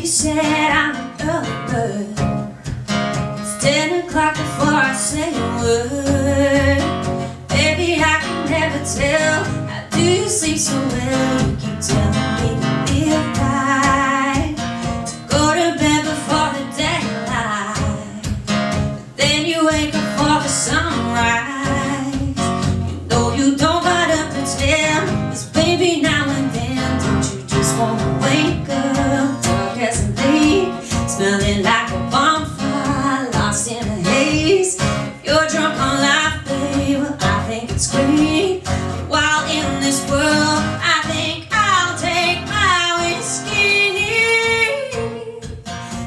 Baby said I'm an early bird It's ten o'clock before I say a word. Baby, I can never tell. How do you sleep so well? You keep telling a you're drunk on life, babe I think it's great. While in this world I think I'll take my whiskey.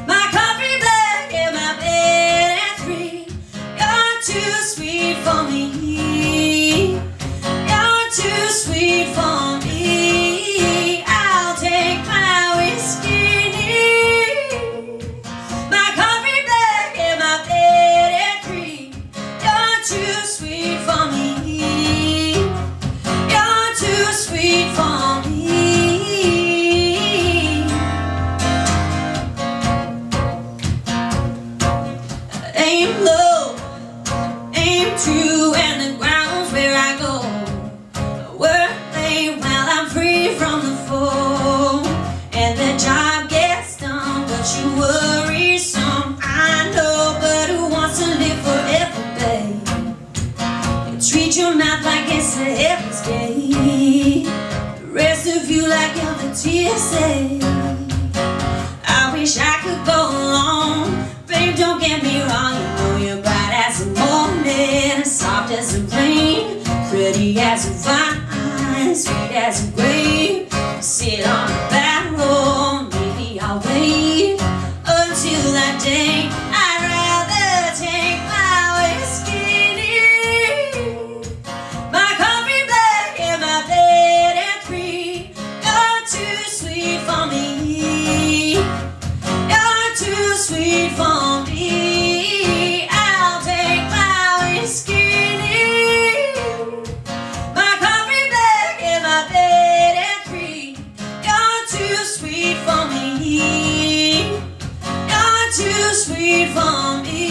My coffee black and my bed at three. You're too sweet for me sweet I wish I could go along. Babe, don't get me wrong. You know you're bright as morning, soft as the rain, pretty as a vine, sweet as a grape. sweet for me. I'll take my whiskey, my coffee bag, and my bed and three. You're too sweet for me. You're too sweet for me.